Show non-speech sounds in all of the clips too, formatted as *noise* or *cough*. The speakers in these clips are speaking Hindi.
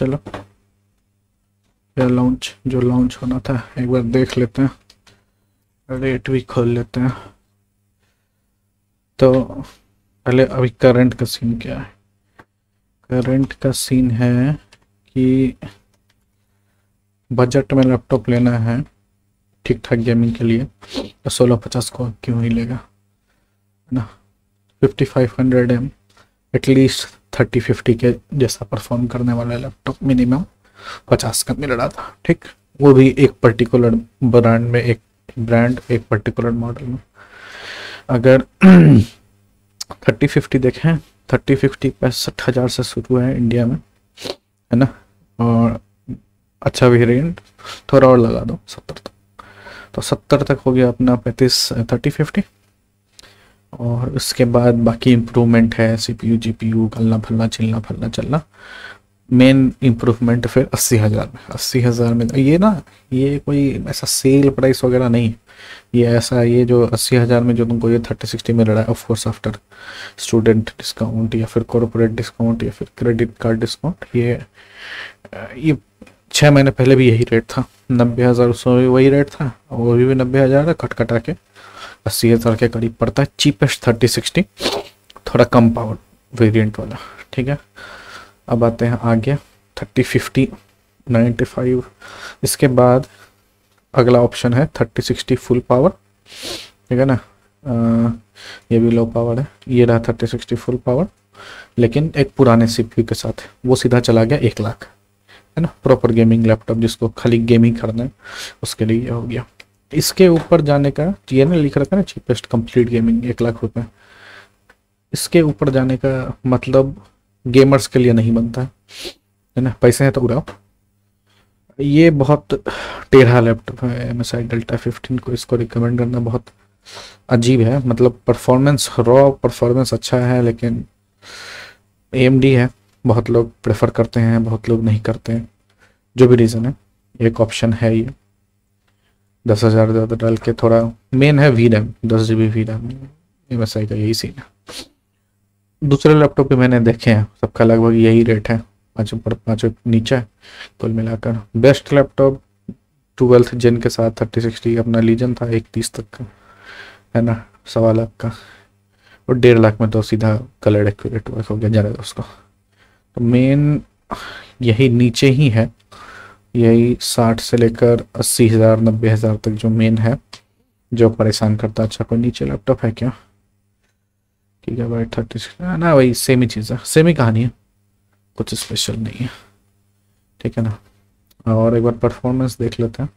चलो। लॉन्च जो लॉन्च होना था, एक बार देख लेते हैं। रेट भी खोल लेते हैं। तो पहले अभी करंट का सीन क्या है? करंट का सीन है कि बजट में लैपटॉप लेना है ठीक ठाक गेमिंग के लिए। तो सोलह पचास को क्यों ही लेगा? है ना? Fifty five hundred M at least thirty fifty के जैसा परफॉर्म करने वाला लैपटॉप मिनिमम पचास का मिल रहा था, ठीक? वो भी एक पर्टिकुलर ब्रांड में, एक ब्रांड एक पर्टिकुलर मॉडल में। अगर *clears throat* थर्टी फिफ्टी देखें, थर्टी फिफ्टी पैंसठ हज़ार से शुरू है इंडिया में, है ना? और अच्छा वेरिएंट थोड़ा और लगा दो, सत्तर तक। तो सत्तर तक हो गया अपना पैंतीस, थर्टी फिफ्टी। और उसके बाद बाकी इम्प्रूवमेंट है C P U G P U गलना फलना, चिलना फलना, चलना। मेन इम्प्रूवमेंट फिर अस्सी हज़ार में। अस्सी हज़ार में, ये ना, ये कोई ऐसा सेल प्राइस वगैरह नहीं ये ऐसा, ये जो अस्सी हज़ार में जो तुमको ये थर्टी सिक्सटी में लड़ा है ऑफकोर्स आफ्टर स्टूडेंट डिस्काउंट या फिर कॉरपोरेट डिस्काउंट या फिर क्रेडिट कार्ड डिस्काउंट ये ये छः महीने पहले भी यही रेट था। नब्बे हज़ार उसमें भी वही रेट था और भी नब्बे हज़ार है कटा के। अस्सी हज़ार के करीब पड़ता है। चीपेस्ट थर्टी सिक्सटी थोड़ा कम पावर वेरिएंट वाला, ठीक है? अब आते हैं आगे थर्टी फिफ्टी नाइन्टी फाइव इसके बाद अगला ऑप्शन है थर्टी सिक्सटी फुल पावर ठीक है ना? ये भी लो पावर है, ये रहा थर्टी सिक्सटी फुल पावर लेकिन एक पुराने सीपीयू के साथ वो सीधा चला गया एक लाख, है ना? प्रॉपर गेमिंग लैपटॉप जिसको खाली गेमिंग करना है, उसके लिए ये हो गया। इसके ऊपर जाने का, ये ना लिख रखा ना चीपेस्ट कंप्लीट गेमिंग एक लाख रुपए। इसके ऊपर जाने का मतलब गेमर्स के लिए नहीं बनता, है है ना? पैसे हैं तो उड़ाओ। ये बहुत टेढ़ा लैपटॉप है M S I Delta fifteen को इसको रिकमेंड करना बहुत अजीब है। मतलब परफॉर्मेंस रॉ परफॉर्मेंस अच्छा है, लेकिन एम है। बहुत लोग प्रेफर करते हैं, बहुत लोग नहीं करते हैं, जो भी रीज़न है, एक ऑप्शन है ये। दस हज़ार ज़्यादा डाल के थोड़ा मेन है वी रैम दस G B V RAM M S I का यही सीन है। दूसरे लैपटॉप भी मैंने देखे हैं, सबका लगभग यही रेट है, पाँच ऊपर पाँच नीचे कुल मिलाकर। बेस्ट लैपटॉप ट्वेल्थ जेन के साथ थर्टी सिक्सटी अपना लीजन था, एक तीस तक का, है ना? सवा लाख का। और डेढ़ लाख में तो सीधा कलर एक्यूरेट वर्क हो गया जाने दोस्तों तो मेन यही नीचे ही है। यही साठ से लेकर अस्सी हज़ार, नब्बे हज़ार तक जो मेन है, जो परेशान करता अच्छा कोई नीचे लैपटॉप है क्या? ठीक है भाई थर्टी ना, वही सेम ही चीज़ है। सेम ही कहानी है। कुछ स्पेशल नहीं है। ठीक है ना? और एक बार परफॉर्मेंस देख लेते हैं।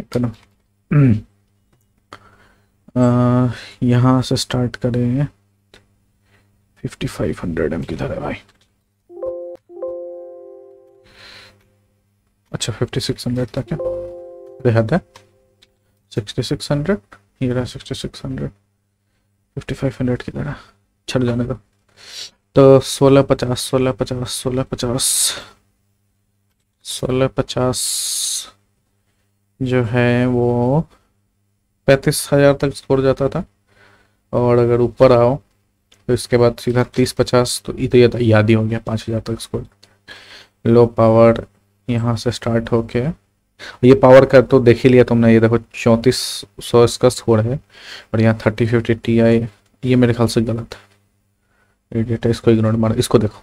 ठीक है ना? *clears throat* यहाँ से स्टार्ट करेंगे। फिफ्टी फाइव हंड्रेड एम किधर है भाई? अच्छा फिफ्टी सिक्स हंड्रेड तक क्या बेहद है। सिक्सटी सिक्स हंड्रेड ये रहा sixty six hundred fifty five hundred किधर है छड़ जाने दो। तो सोलह पचास सोलह पचास सोलह पचास सोलह पचास जो है वो पैंतीस हज़ार तक स्कोर जाता था। और अगर ऊपर आओ तो इसके बाद सीधा तीस पचास तो तो ये तो याद ही हो गया पाँच हज़ार तक स्कोर लो पावर यहाँ से स्टार्ट होके। ये पावर का तो देख ही लिया तुमने, ये देखो चौंतीस सौ इसका स्कोर है, और यहाँ थर्टी फिफ्टी टी आई ये मेरे ख्याल से गलत है। ये डेटा इसको इग्नोर मार, इसको देखो।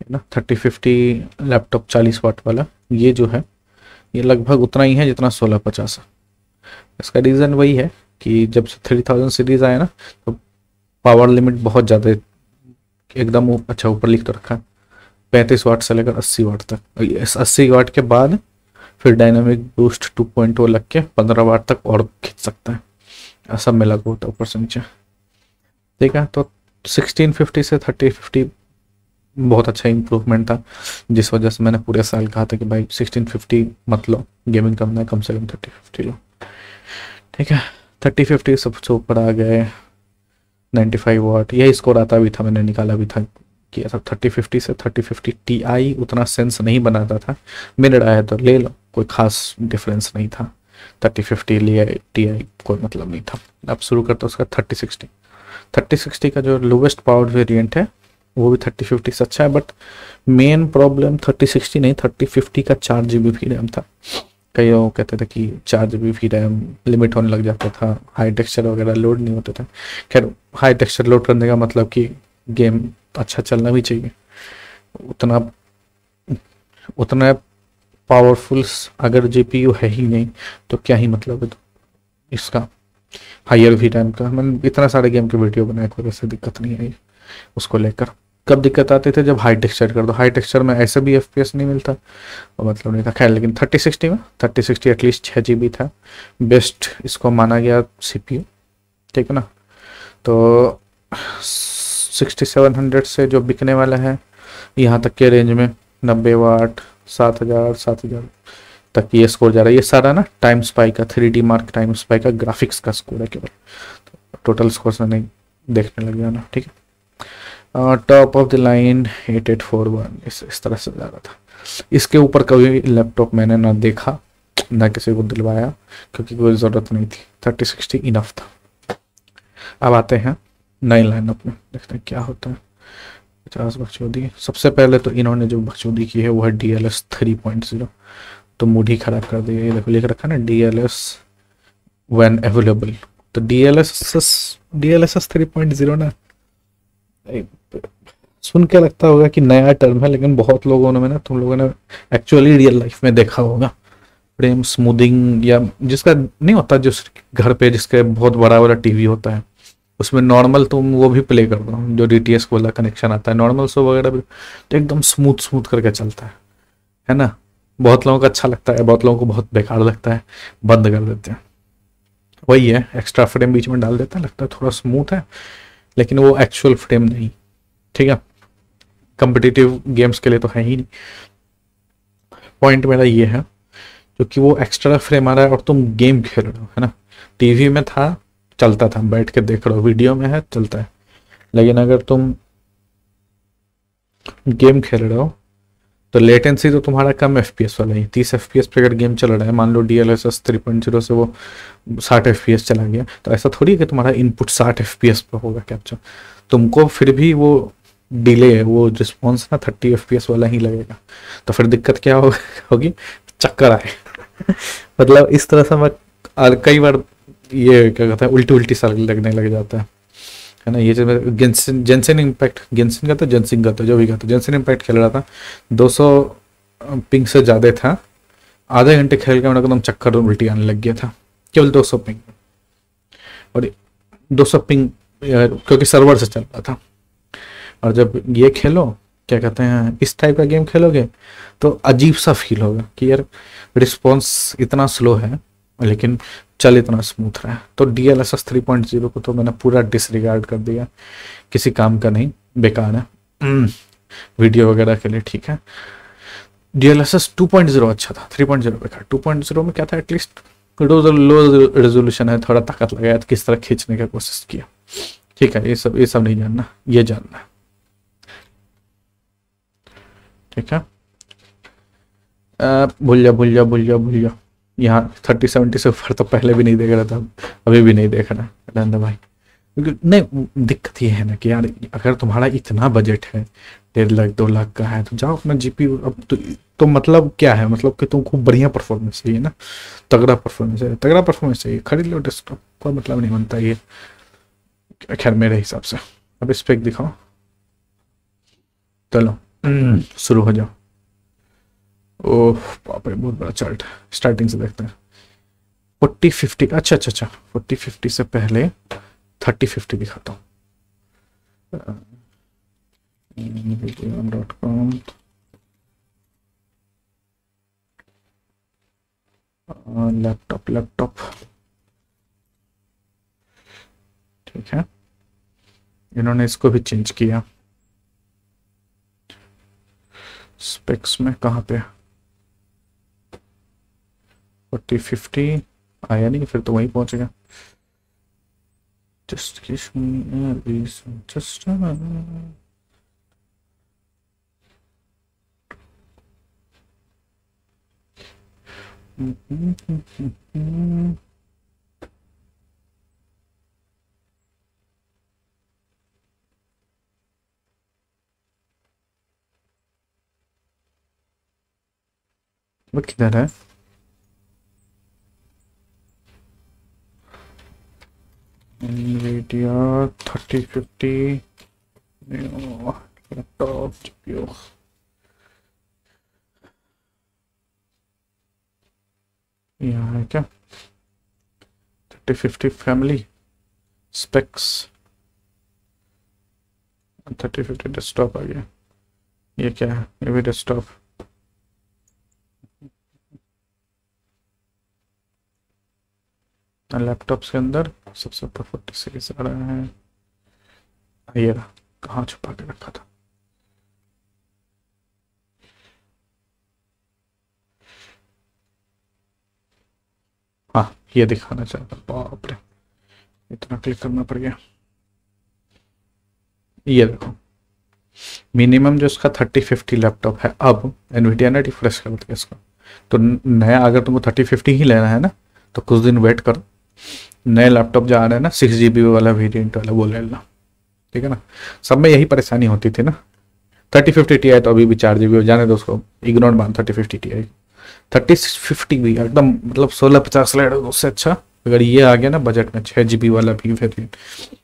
है ना थर्टी फिफ्टी लैपटॉप चालीस वाट वाला, ये जो है, ये लगभग उतना ही है जितना सोलह पचास। इसका रीज़न वही है कि जब से थ्री थाउज़ेंड सीरीज़ आया ना तो पावर लिमिट बहुत ज़्यादा एकदम अच्छा ऊपर लिख तो रखा है। पैंतीस वाट से लेकर अस्सी वाट तक। अस्सी वाट के बाद फिर डायनामिक बूस्ट टू पॉइंट वो लग के पंद्रह वाट तक और खींच सकता है। सब में लागू होता ऊपर से नीचे। ठीक है तो सिक्सटीन फिफ्टी से थर्टी फिफ्टी बहुत अच्छा इम्प्रूवमेंट था, जिस वजह से मैंने पूरे साल कहा था कि भाई सिक्सटीन फिफ्टी मत लो गेमिंग करना है, कम से कम थर्टी फिफ्टी लो। ठीक है थर्टी फिफ्टी सबसे ऊपर आ गए नाइन्टी फाइव वाट यही स्कोर आता भी था, मैंने निकाला भी था। किया था। थर्टी फिफ्टी से थर्टी फिफ्टी टी आई उतना सेंस नहीं बनाता था। मिनट आया तो ले लो, कोई खास डिफरेंस नहीं था। थर्टी फिफ्टी लिया टी आई कोई मतलब नहीं था। अब शुरू करता उसका थर्टी सिक्सटी। थर्टी सिक्सटी का जो लोवेस्ट पावर वेरिएंट है, वो भी थर्टी फिफ्टी से अच्छा है but main problem thirty sixty नहीं, थर्टी फिफ्टी का चार जी बी रैम था। कई लोग कहते थे कि चार जी बी रैम लिमिट होने लग जाता था हाई टेक्सचर वगैरह लोड नहीं होते थे। खैर हाई टेक्सचर लोड करने का मतलब कि गेम अच्छा चलना भी चाहिए। उतना उतना पावरफुल अगर जीपीयू है ही नहीं तो क्या ही मतलब है तो इसका? हायर वी रैम का। मैंने इतना सारे गेम के वीडियो बनाए, कोई वैसे दिक्कत नहीं आई उसको लेकर। कब दिक्कत आती थी? जब हाई टेक्सचर कर दो। हाई टेक्सचर में ऐसे भी एफपीएस नहीं मिलता। और मतलब नहीं था। खैर, लेकिन थर्टी सिक्सटी में थर्टी सिक्सटी एटलीस्ट छः जी था। बेस्ट इसको माना गया सीपीयू ठीक है ना? तो सिक्सटी सेवन हंड्रेड से जो बिकने वाला है, यहाँ तक के रेंज में नब्बे वाट, सात हज़ार सात हज़ार तक ये स्कोर जा रहा है। ये सारा ना टाइम स्पाई का three D Mark Time Spy का ग्राफिक्स का स्कोर है केवल। तो टोटल स्कोर नहीं देखने लग जाना ठीक है? Top of the line eight eight four one इस इस तरह से जा रहा था। इसके ऊपर कभी लैपटॉप मैंने ना देखा, ना किसी को दिलवाया, क्योंकि कोई ज़रूरत नहीं थी। थर्टी सिक्सटी इनफ था। अब आते हैं नई लाइनअप में देखते हैं क्या होता है। पचास बकचौदी। सबसे पहले तो इन्होंने जो बकचौदी की है, वो है D L S three point zero तो मूड ही ख़राब कर दिया। ये देखो, लिख रखा ना D L S one available तो D L S S D L S S three point zero ना सुन के लगता होगा कि नया टर्म है, लेकिन बहुत लोगों ने ना तुम लोगों ने एक्चुअली रियल लाइफ में देखा होगा। फ्रेम स्मूदिंग या जिसका नहीं होता जिस घर पे जिसके बहुत बड़ा वाला टीवी होता है। उसमें नॉर्मल तुम वो भी प्ले कर दो, जो डी टी एस वाला कनेक्शन आता है नॉर्मल सो वगैरह भी तो एकदम स्मूथ स्मूथ करके चलता है है ना? बहुत लोगों को अच्छा लगता है, बहुत लोगों को बहुत बेकार लगता है, बंद कर देते हैं। वही है एक्स्ट्रा फ्रेम बीच में डाल देता है, लगता है थोड़ा स्मूथ है, लेकिन वो एक्चुअल फ्रेम नहीं, ठीक है? कंपिटिटिव गेम्स के लिए तो है ही नहीं। पॉइंट मेरा ये है, क्योंकि वो एक्स्ट्रा फ्रेम आ रहा है और तुम गेम खेल रहे हो, है ना? टीवी में था चलता था, बैठ के देख रहे हो वीडियो में है, चलता है। लेकिन अगर तुम गेम खेल रहे हो तो लेटेंसी तो तुम्हारा कम एफ़ पी एस वाला ही तीस एफ़ पी एस पे अगर गेम चल रहा है, मान लो D L S S three point zero से वो साठ एफ़ पी एस चला गया तो ऐसा थोड़ी है कि तुम्हारा इनपुट साठ एफ़ पी एस पर होगा कैप्चर तुमको फिर भी वो डिले है, वो रिस्पॉन्स ना थर्टी एफ़ पी एस वाला ही लगेगा। तो फिर दिक्कत क्या होगी? चक्कर आए। *laughs* मतलब इस तरह से मैं कई बार ये क्या कहता है उल्टी उल्टी सा लगने लग जाता है। है ना, ये जब गेंसिन जेंसिन इम्पैक्ट गेंसिन का था जेंसिन का था, जो भी का था जेंसिन इम्पैक्ट खेल रहा था 200 पिंग से ज़्यादा था। आधे घंटे खेल के मेरे एकदम चक्कर उल्टी आने लग गया था, केवल 200 पिंग और 200 पिंग क्योंकि सर्वर से चल रहा था। और जब ये खेलो, क्या कहते हैं, इस टाइप का गेम खेलोगे तो अजीब सा फील होगा कि यार रिस्पॉन्स इतना स्लो है लेकिन चल इतना स्मूथ रहा। तो D L S S three point zero को तो मैंने पूरा डिसरिगार्ड कर दिया। किसी काम का नहीं बेकार है। वीडियो हम्म, वगैरह के लिए ठीक है। D L S S two point zero अच्छा था थ्री पॉइंट ज़ीरो बेकार टू पॉइंट ज़ीरो में क्या था एटलीस्ट लो रेजोल्यूशन है थोड़ा ताकत लगाया तो किस तरह खींचने का कोशिश किया। ठीक है ये सब ये सब नहीं जानना ये जानना है। ठीक है? भूल जा भूल जा भूल जा भूल जा यहाँ थर्टी सेवेंटी से ऊपर तो पहले भी नहीं देख रहा था अभी भी नहीं देख रहा नंदा भाई। नहीं दिक्कत ये है ना कि यार अगर तुम्हारा इतना बजट है डेढ़ लाख दो लाख का है तो जाओ अपना जीपी अब तो, तो मतलब क्या है? मतलब कि तुम खूब बढ़िया परफॉर्मेंस चाहिए ना तगड़ा परफॉर्मेंस है तगड़ा परफॉर्मेंस चाहिए खरीद लो डेस्कटॉप कोई मतलब नहीं बनता ये खैर मेरे हिसाब से। अब स्पेक दिखाओ। चलो *clears throat* शुरू हो जाओ। ओह, बाप रे, बहुत बड़ा चार्ट स्टार्टिंग से देखते हैं। फोर्टी फिफ्टी अच्छा अच्छा अच्छा। फोर्टी फिफ्टी से पहले थर्टी फिफ्टी दिखाता हूँ। लैपटॉप लैपटॉप ठीक है। इन्होंने इसको भी चेंज किया। स्पेक्स में कहाँ पे? फोर्टी फिफ्टी आया नहीं फिर तो वहीं पहुंचेगा जस्ट जस्ट किधर है NVIDIA 3050 Neo laptop GPU यहाँ है क्या 3050 फैमिली स्पेक्स 3050 डेस्कटॉप आ गया। ये क्या है? ये भी डेस्कटॉप लैपटॉप्स के अंदर सबसे ऊपर फोर्टी सीरीज़ आ रहा है। ये रहा कहाँ छुपा के रखा था? हाँ ये दिखाना चाहता बाप रे इतना क्लिक करना पड़ गया। ये देखो मिनिमम जो इसका थर्टी फिफ्टी लैपटॉप है, अब एनवीडिया ने रिफ्रेश कर दिया इसका। तो नया, अगर तुमको थर्टी फिफ्टी ही लेना है ना तो कुछ दिन वेट करो। नए लैपटॉप जो आ रहे हैं ना सिक्स जी वाला वेरियंट वाला वो ले लेना ठीक है ना? सब में यही परेशानी होती थी ना। थर्टी फिफ्टी टी आई तो अभी भी चार जी बी जाने दो उसको। इग्नोर मान thirty fifty T I thirty fifty भी, एकदम मतलब सोलह पचास लाइट उससे अच्छा। अगर ये आ गया ना बजट में छः जी वाला भी वेरियंट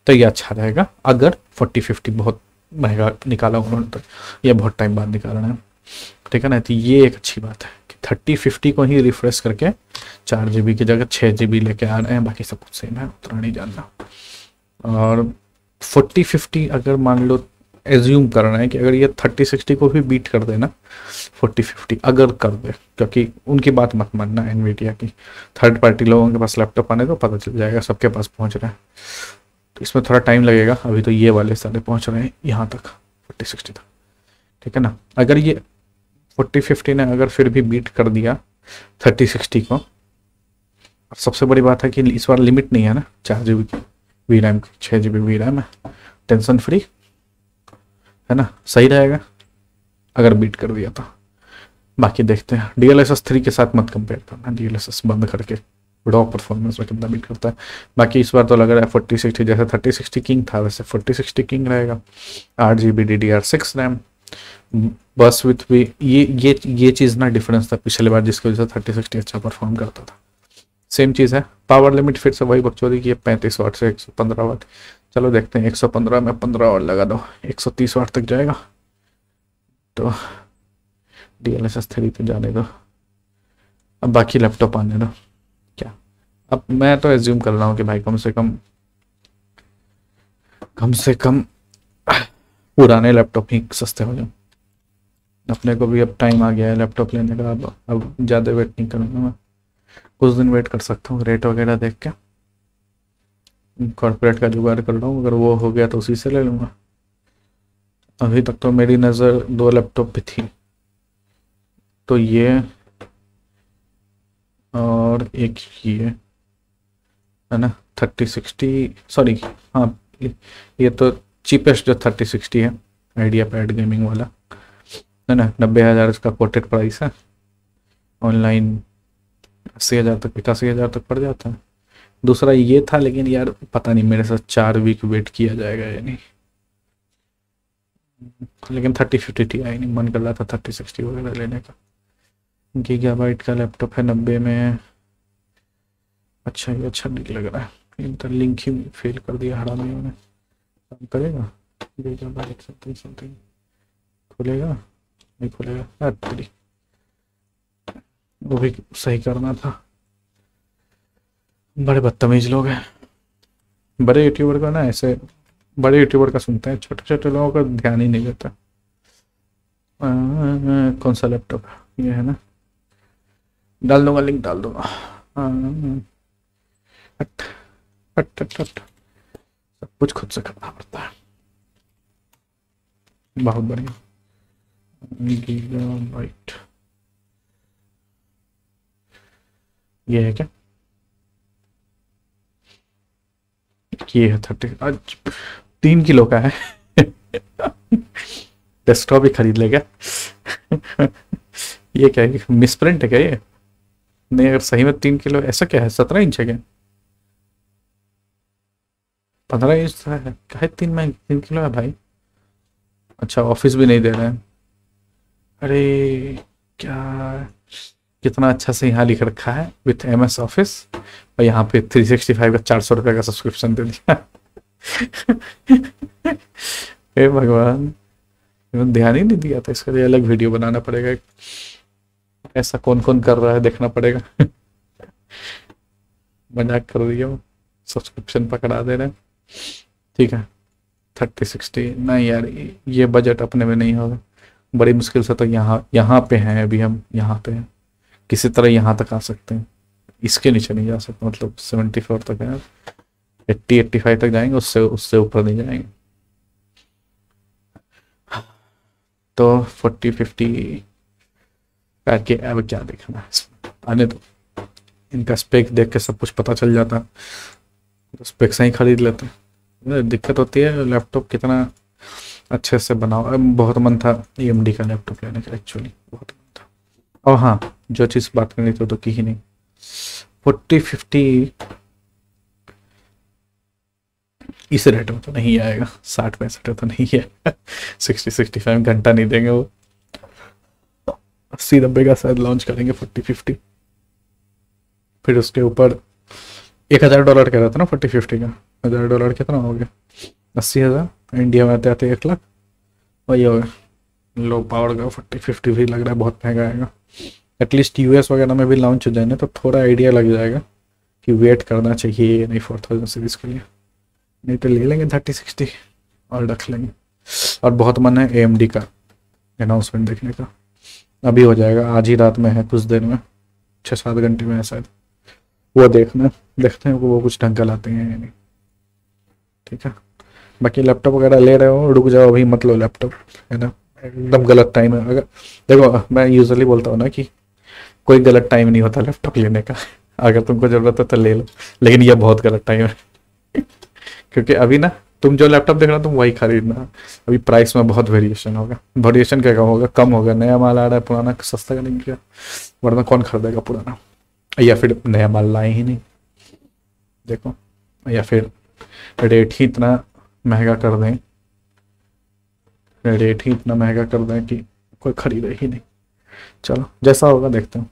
तो ये अच्छा रहेगा। अगर फोर्टी फिफ्टी बहुत महँगा निकाला उन्होंने तो ये बहुत टाइम बाद निकालना है। ठीक है ना? तो ये एक अच्छी बात है। थर्टी फिफ्टी को ही रिफ्रेश करके चार जीबी की जगह छः जी लेके आ रहे हैं, बाकी सब कुछ सेम है, उतना नहीं जानना। और फोर्टी फिफ्टी अगर मान लो एज्यूम कर रहे हैं कि अगर ये थर्टी सिक्सटी को भी बीट कर देना फोर्टी फिफ्टी अगर कर दे, क्योंकि उनकी बात मत मानना एनवीडिया की। थर्ड पार्टी लोगों के पास लैपटॉप आने तो पता चल जाएगा, सबके पास पहुँच रहे हैं। तो इसमें थोड़ा टाइम लगेगा, अभी तो ये वाले सारे पहुँच रहे हैं, यहाँ तक, फोर्टी सिक्सटी तक। ठीक है ना? अगर ये फोर्टी फिफ्टी ने अगर फिर भी बीट कर दिया थर्टी सिक्सटी को सबसे बड़ी बात है कि इस बार लिमिट नहीं है ना, चार जी बी की वी रैम की छः जी बी वी रैम है टेंशन फ्री है ना, सही रहेगा, अगर बीट कर दिया तो। बाकी देखते हैं D L S S three के साथ मत कंपेयर करना डी एल एस एस बंद करके रॉ परफॉर्मेंस में कितना बीट करता है। बाकी इस बार तो लग रहा है फोर्टी सिक्सटी जैसे थर्टी सिक्सटी किंग था, वैसे फोर्टी सिक्सटी किंग रहेगा। आठ G B D D R six RAM बस विथ भी ये ये ये चीज़ ना डिफरेंस था पिछले बार जिसकी वजह से थर्टी सिक्सटी अच्छा परफॉर्म करता था। सेम चीज़ है। पावर लिमिट फिर से वही बकचोदी की है, पैंतीस वाट से एक सौ पंद्रह वाट चलो देखते हैं, एक सौ पंद्रह में पंद्रह वाट लगा दो, एक सौ तीस वाट तक जाएगा। तो D L S S three तो जाने दो। अब बाकी लैपटॉप आने दो। क्या? अब मैं तो एज्यूम कर रहा हूँ कि भाई कम से कम कम से कम पुराने लैपटॉप ही सस्ते हो जाए। अपने को भी अब टाइम आ गया है लैपटॉप लेने का, अब अब ज़्यादा वेट नहीं करूँगा मैं। कुछ दिन वेट कर सकता हूँ रेट वगैरह देख के। कॉर्पोरेट का जुगाड़ कर रहा हूँ, अगर वो हो गया तो उसी से ले लूँगा। अभी तक तो मेरी नज़र दो लैपटॉप पे थी। तो ये और एक ये, है ना? थर्टी सिक्सटी सॉरी हाँ ये तो चीपेस्ट जो थर्टी सिक्सटी है, आइडिया पैड गेमिंग वाला, है ना, नब्बे हज़ार इसका कोटेड प्राइस है ऑनलाइन अस्सी हज़ार तक, पचासी हज़ार तक पड़ जाता है। दूसरा ये था, लेकिन यार पता नहीं, मेरे साथ चार वीक वेट किया जाएगा या नहीं। लेकिन थर्टी फिफ्टी टी आई नहीं, मन कर रहा था थर्टी सिक्सटी वगैरह लेने का। गीगा बाइट का लैपटॉप है नब्बे में। अच्छा ये अच्छा नहीं लग रहा है। लिंक ही फेल कर दिया हरामियों ने। काम करेगा गीगा बाइट समथिंग समथिंग खुलेगा, नहीं खुलेगा अरे वो भी सही करना था। बड़े बदतमीज लोग हैं। बड़े यूट्यूबर का ना ऐसे, बड़े यूट्यूबर का सुनते हैं छोटे छोटे लोगों का ध्यान ही नहीं देता। कौन सा लैपटॉप ये है ना। डाल दूँगा लिंक डाल दूँगा। हट हट हट हट। सब कुछ खुद से करना पड़ता है। बहुत बढ़िया। गीगाबाइट ये है क्या? ये है थर्टी आज तीन किलो का है। डेस्कटॉप ही खरीद लेगा ये क्या है मिसप्रिंट है क्या ये? नहीं, अगर सही में तीन किलो, ऐसा क्या है? सत्रह इंच है क्या? पंद्रह इंच है क्या है तीन में तीन किलो है भाई। अच्छा ऑफ़िस भी नहीं दे रहे हैं। अरे, क्या, कितना अच्छा से यहाँ लिख रखा है विथ एम एस ऑफ़िस और यहाँ पे थ्री सिक्सटी फाइव का चार सौ रुपये का सब्सक्रिप्शन दे दिया। *laughs* हे भगवान ध्यान ही नहीं दिया था, इसके लिए अलग वीडियो बनाना पड़ेगा। ऐसा कौन कौन कर रहा है, देखना पड़ेगा। *laughs* मज़ाक कर हो सब्सक्रिप्शन पकड़ा दे रहे ठीक है? थर्टी, सिक्सटी, नहीं यार, ये बजट अपने में नहीं होगा। बड़ी मुश्किल से तो यहाँ यहाँ पे हैं अभी हम, यहाँ पे हैं। किसी तरह यहाँ तक आ सकते हैं। इसके नीचे नहीं जा सकते मतलब सेवेंटी फोर तक है। एट्टी एट्टी फाइव तक जाएँगे, उससे उससे ऊपर नहीं जाएँगे। तो फोर्टी, फिफ्टी करके अब क्या देखना है आने तो इनका स्पेक देख के सब कुछ पता चल जाता। तो स्पेक ही खरीद लेते हैं। दिक्कत होती है लैपटॉप कितना अच्छे से बनाओ। बहुत मन था ई e का लैपटॉप लेने का एक्चुअली बहुत मन था। और हाँ जो चीज़ बात करनी थी तो की ही नहीं। फोर्टी फिफ्टी इस रेट में तो नहीं आएगा, साठ पैंसठ तो नहीं है। सिक्सटी सिक्सटी फाइव घंटा नहीं देंगे वो। अस्सी, नब्बे का शायद लॉन्च करेंगे फोर्टी फिफ्टी फिर उसके ऊपर एक हज़ार डॉलर कह रहा था ना फोर्टी फिफ्टी का। हज़ार डॉलर कितना हो गया? अस्सी हज़ार। इंडिया में आते आते एक लाख। वही हो गया। लो पावर का फोर्टी फिफ्टी भी लग रहा है, बहुत महँगा आएगा। एटलीस्ट यूएस वगैरह में भी लॉन्च हो जाए ना तो थोड़ा आइडिया लग जाएगा कि वेट करना चाहिए, नहीं फोर थाउज़ेंड सीरीज़ के लिए। नहीं तो ले लेंगे थर्टी सिक्सटी और रख लेंगे। और बहुत मन है ए एम डी का अनाउंसमेंट देखने का। अभी हो जाएगा, आज ही रात में है, कुछ देर में। छः सात घंटे में है शायद। वो देखना, देखते हैं वो कुछ ढंग का लाते हैं या नहीं। ठीक है? बाकी लैपटॉप वगैरह ले रहे हो, रुक जाओ अभी, मत लो लैपटॉप है ना? एकदम गलत टाइम है। अगर, देखो, मैं यूजली बोलता हूँ ना कि कोई गलत टाइम नहीं होता लैपटॉप लेने का। अगर तुमको ज़रूरत है तो ले लो, लेकिन यह बहुत गलत टाइम है। क्योंकि अभी ना, तुम जो लैपटॉप देख रहा तुम वही खरीदना। अभी प्राइस में बहुत वेरिएशन होगा। वेरिएशन क्या होगा? कम होगा। नया माल आ रहा है, पुराना, सस्ता का नहीं क्या वरना कौन खरीदेगा पुराना? या फिर नया माल लाए ही नहीं। देखो, या फिर रेट ही इतना महँगा कर दें। रेट ही इतना महँगा कर दें कि कोई खरीदे ही नहीं। चलो, जैसा होगा देखते हैं।